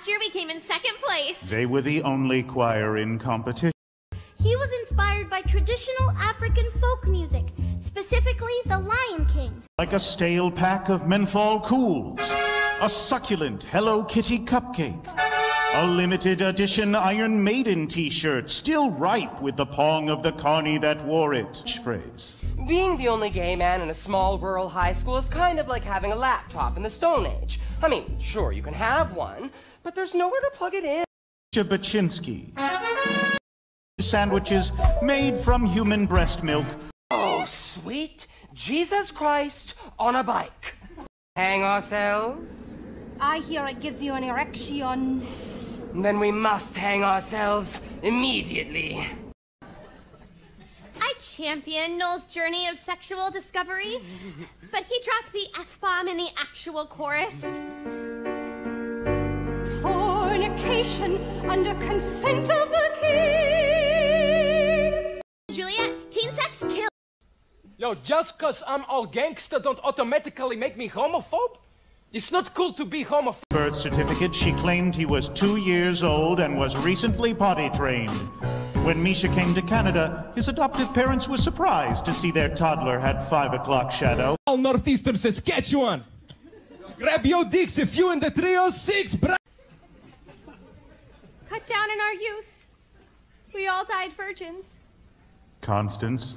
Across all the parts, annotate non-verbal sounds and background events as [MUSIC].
last year we came in second place. They were the only choir in competition. He was inspired by traditional African folk music, specifically the Lion King. Like a stale pack of menthol cools. A succulent Hello Kitty cupcake. A limited edition Iron Maiden t-shirt, still ripe with the pong of the carny that wore it. Phrase. Being the only gay man in a small rural high school is kind of like having a laptop in the Stone Age. I mean, sure, you can have one, but there's nowhere to plug it in. Bachinski. Sandwiches made from human breast milk. Oh, sweet Jesus Christ on a bike. Hang ourselves? I hear it gives you an erection. Then we must hang ourselves immediately. I champion Noel's journey of sexual discovery, [LAUGHS] but he dropped the F-bomb in the actual chorus. Fornication under consent of the king. Juliet, teen sex kill. Yo, just cause I'm all gangster don't automatically make me homophobe? It's not cool to be homophobe. Birth certificate, she claimed he was two years old and was recently potty trained. When Mischa came to Canada, his adoptive parents were surprised to see their toddler had five o'clock shadow. All Northeastern Saskatchewan. Grab your dicks if you in the 306, bro. Cut down in our youth. We all died virgins. Constance.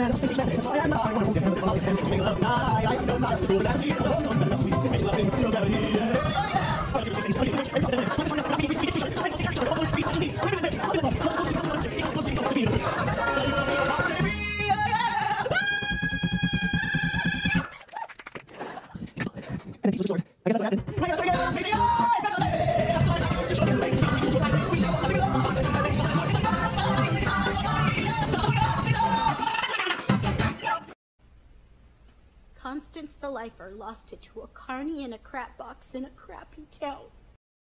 I guess that's what happens. I guess I get Constance the Lifer lost it to a carny in a crap box in a crappy town.